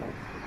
Thanks.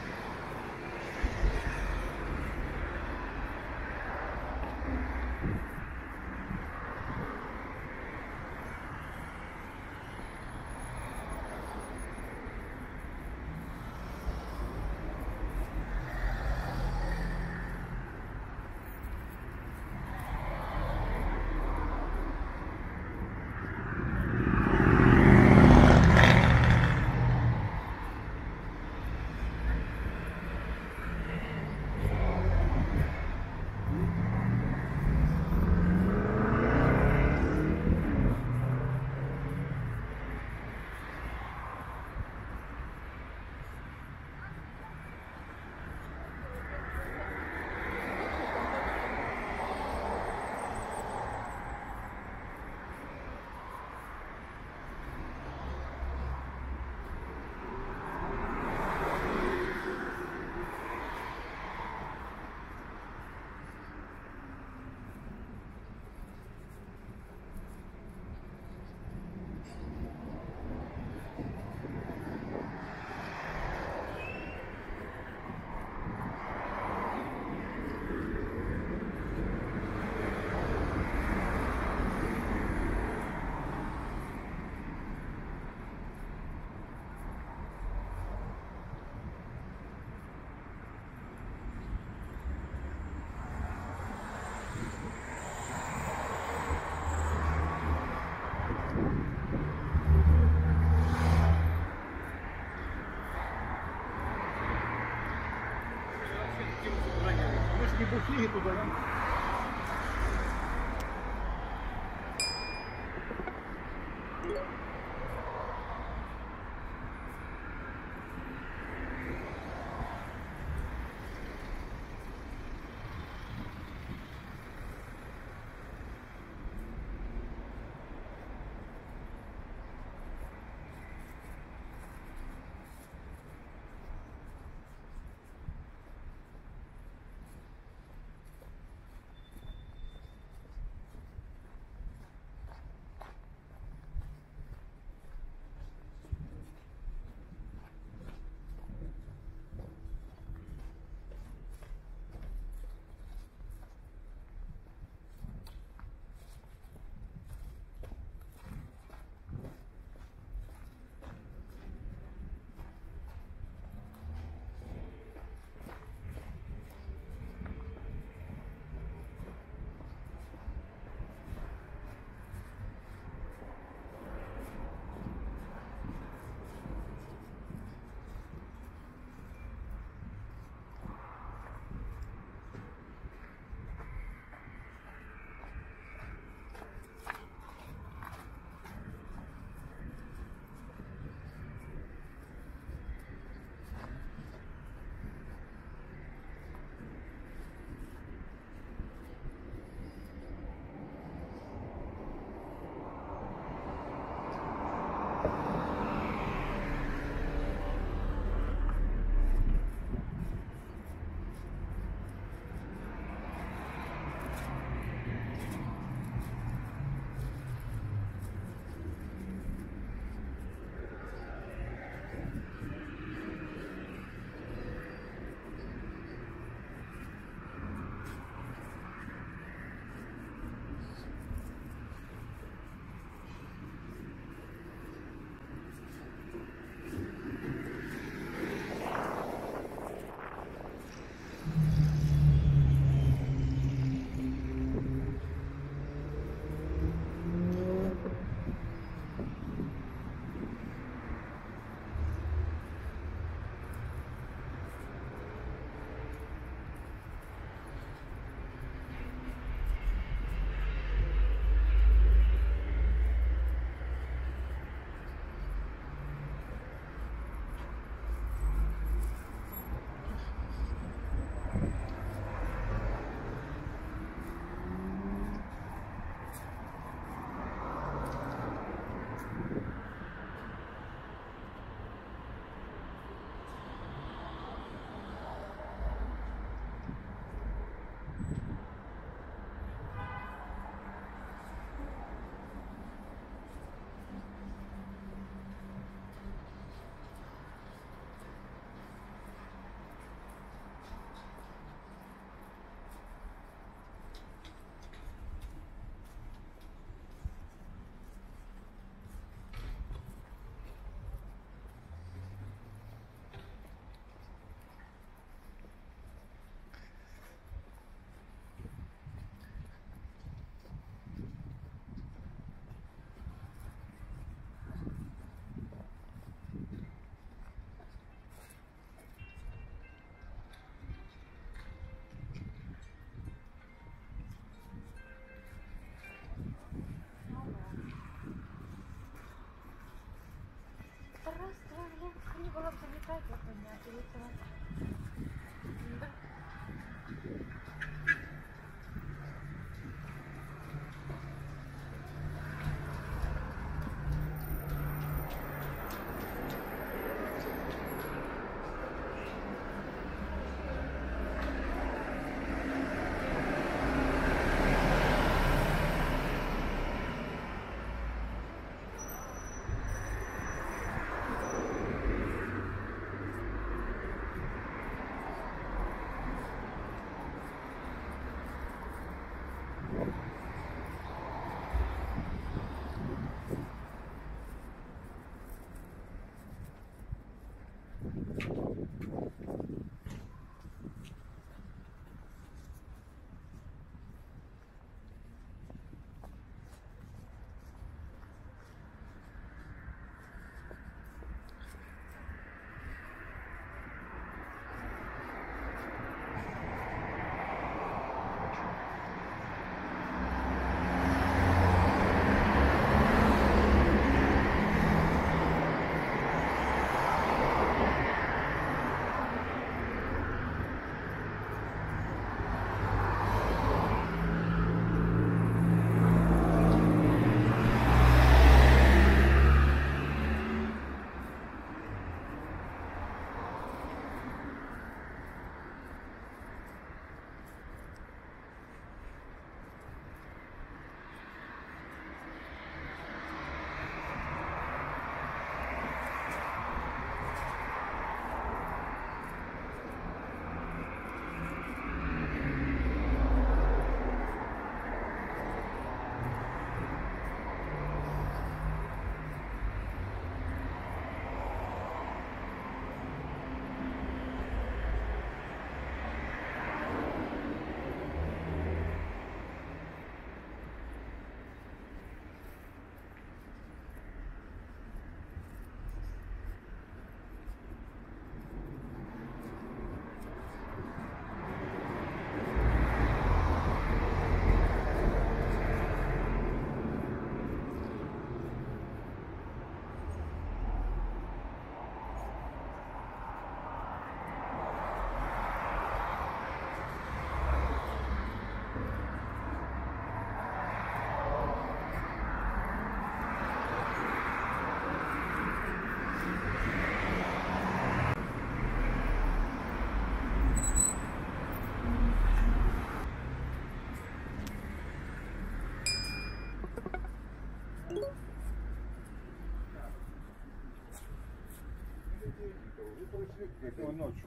Спасибо, Дагин. にご飯食べたいことに当てれてます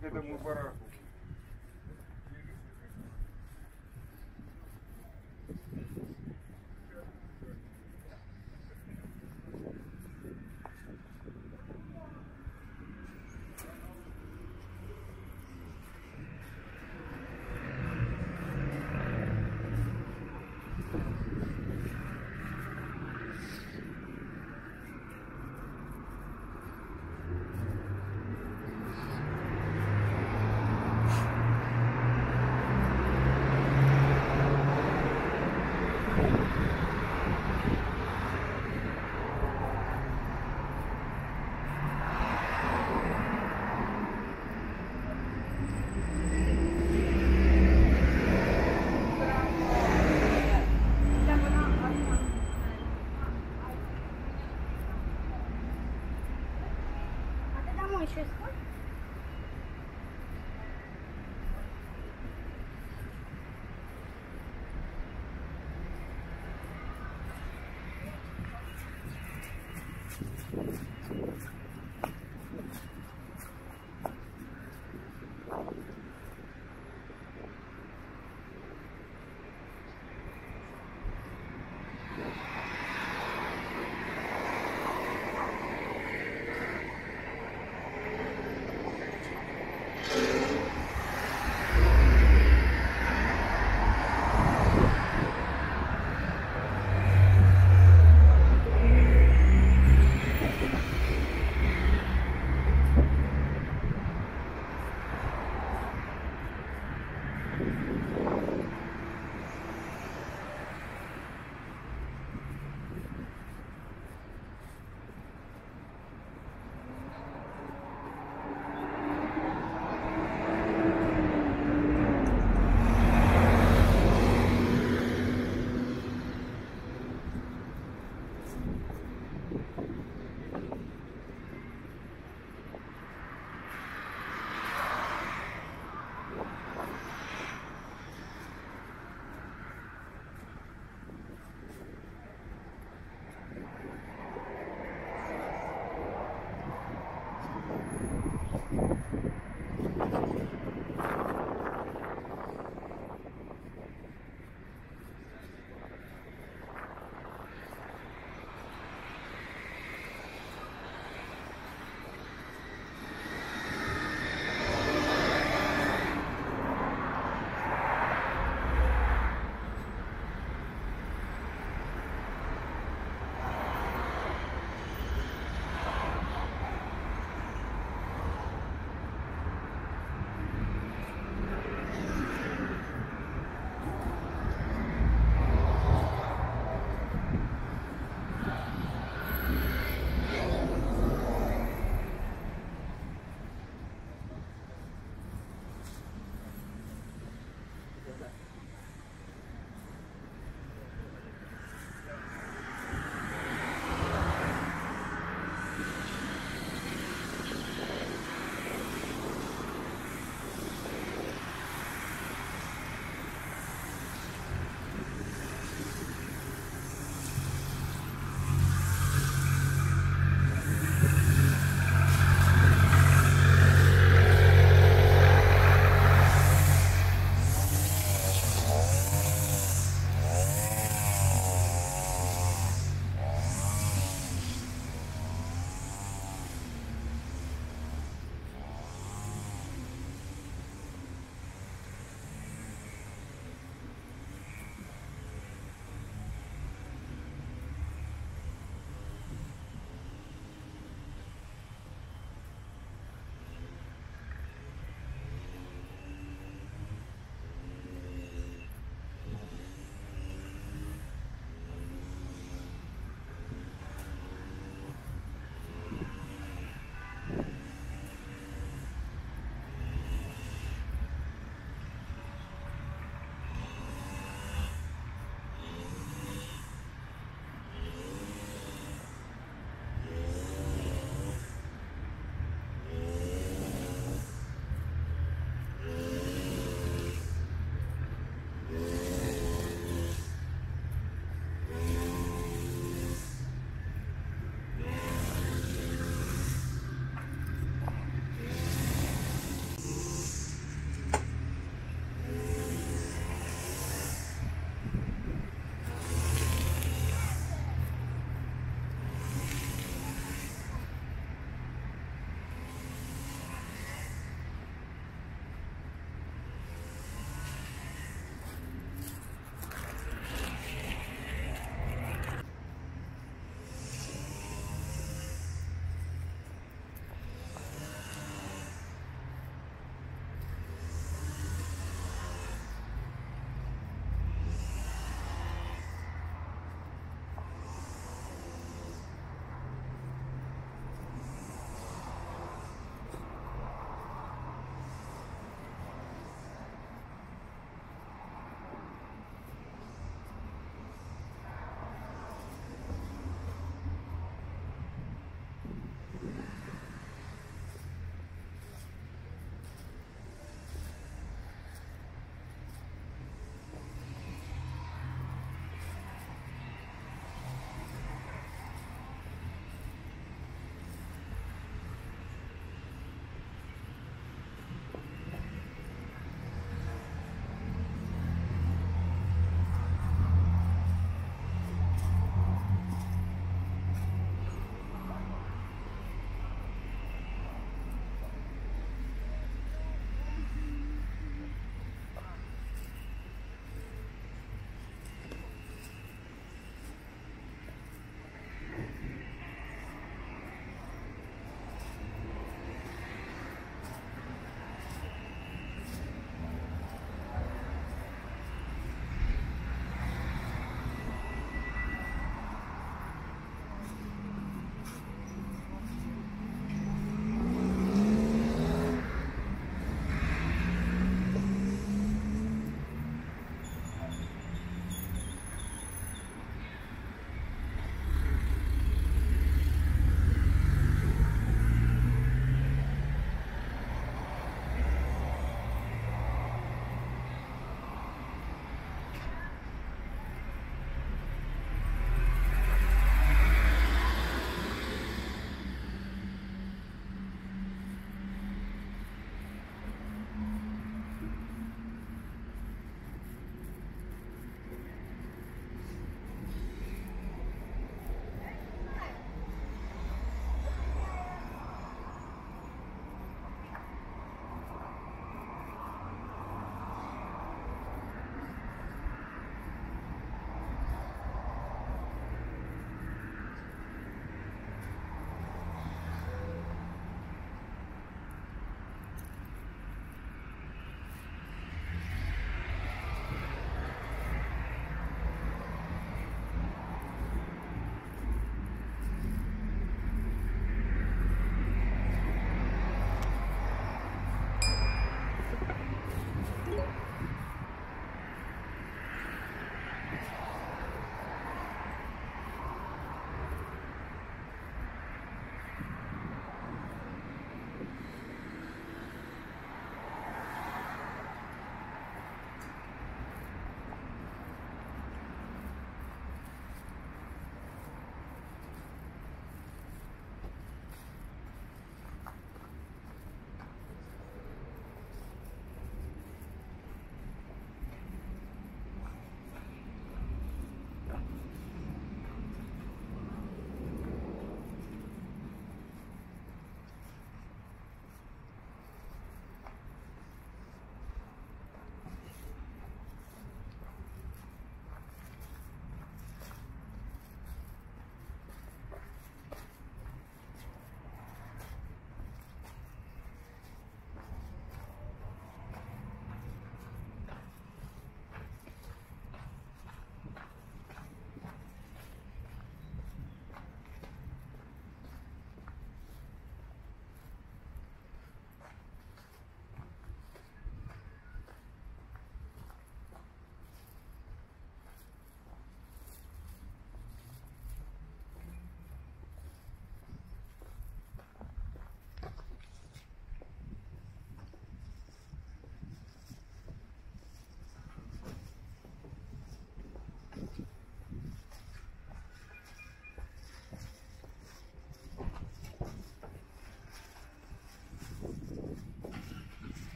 к этому бараку.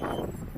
Thank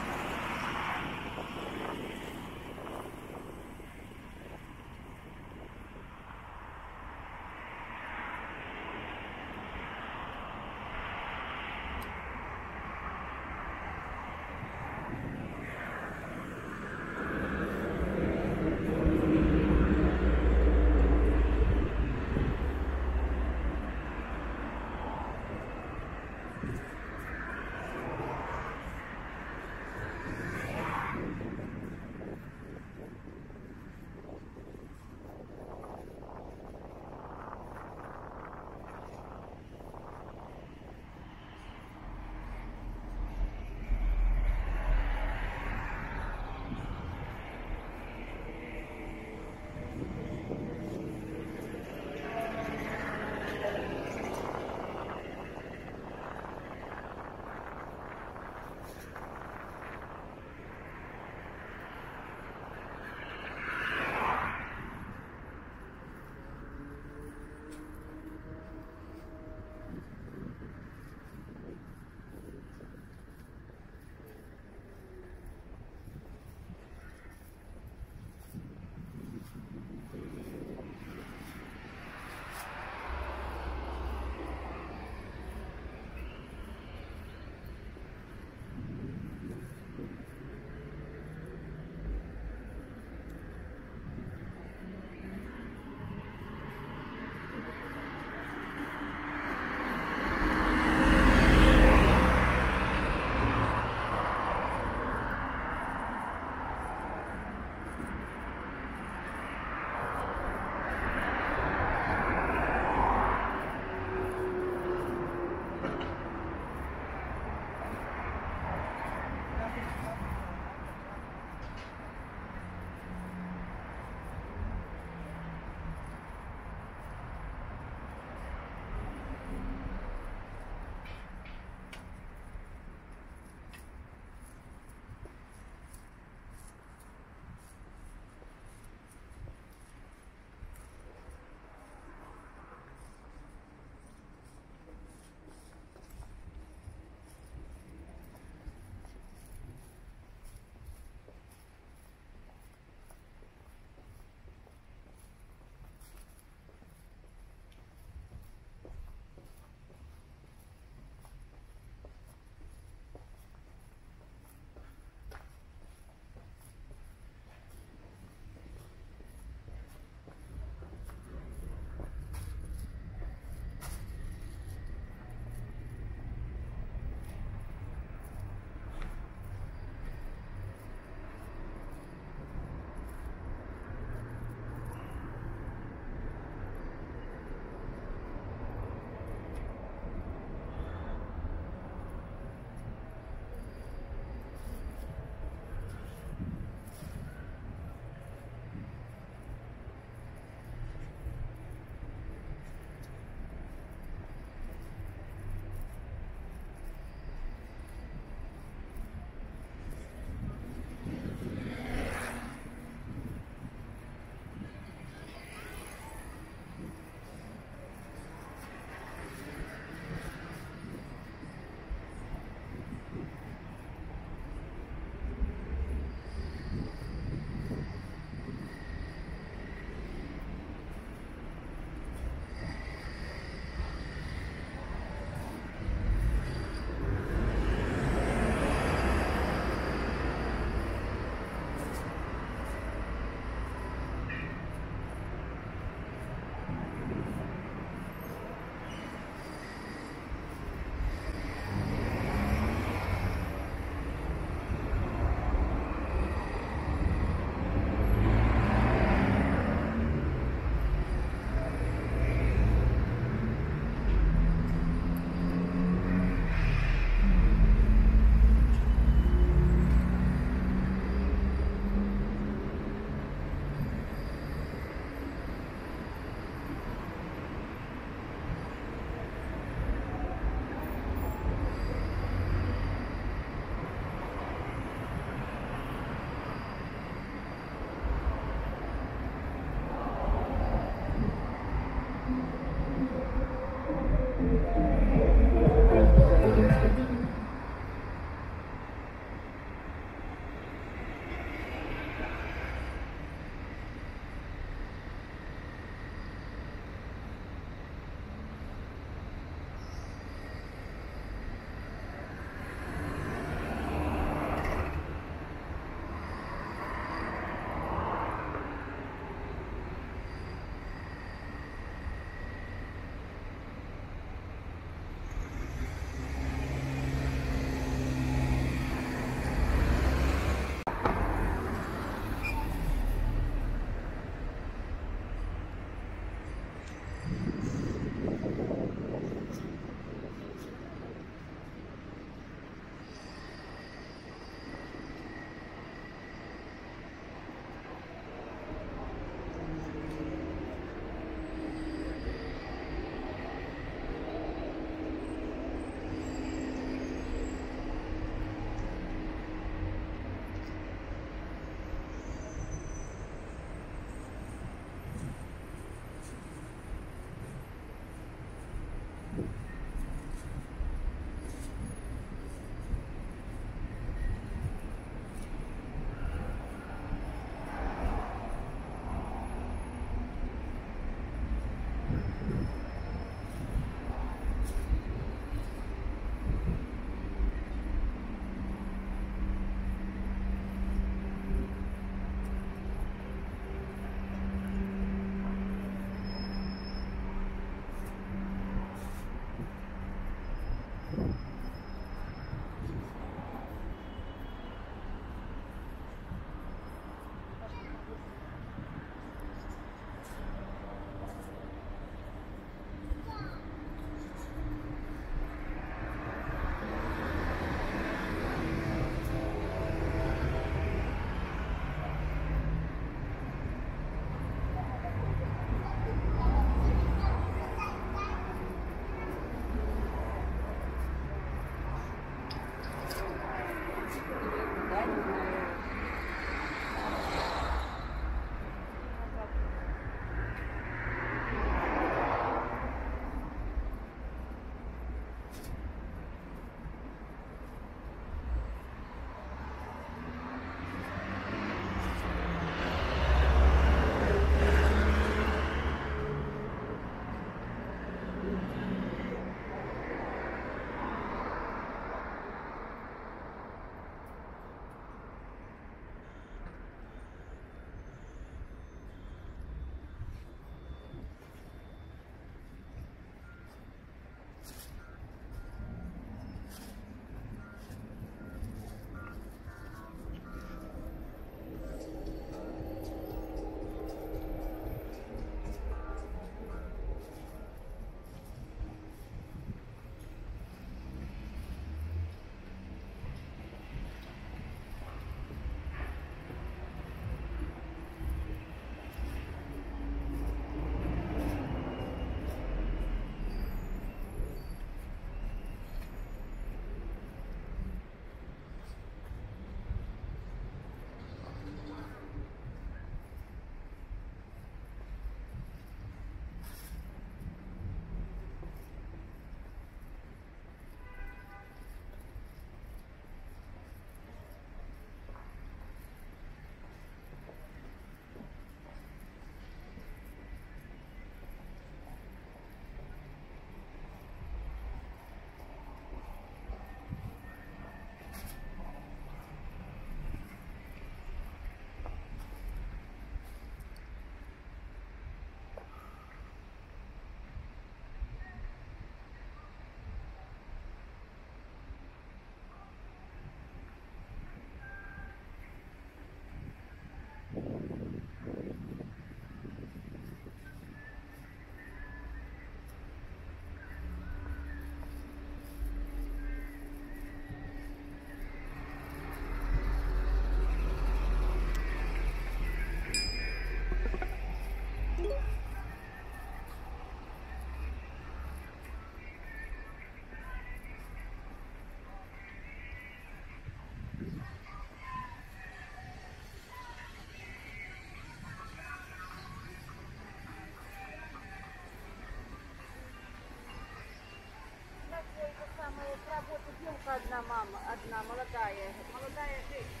yung kad na mama at na malagay. Malagay, eh.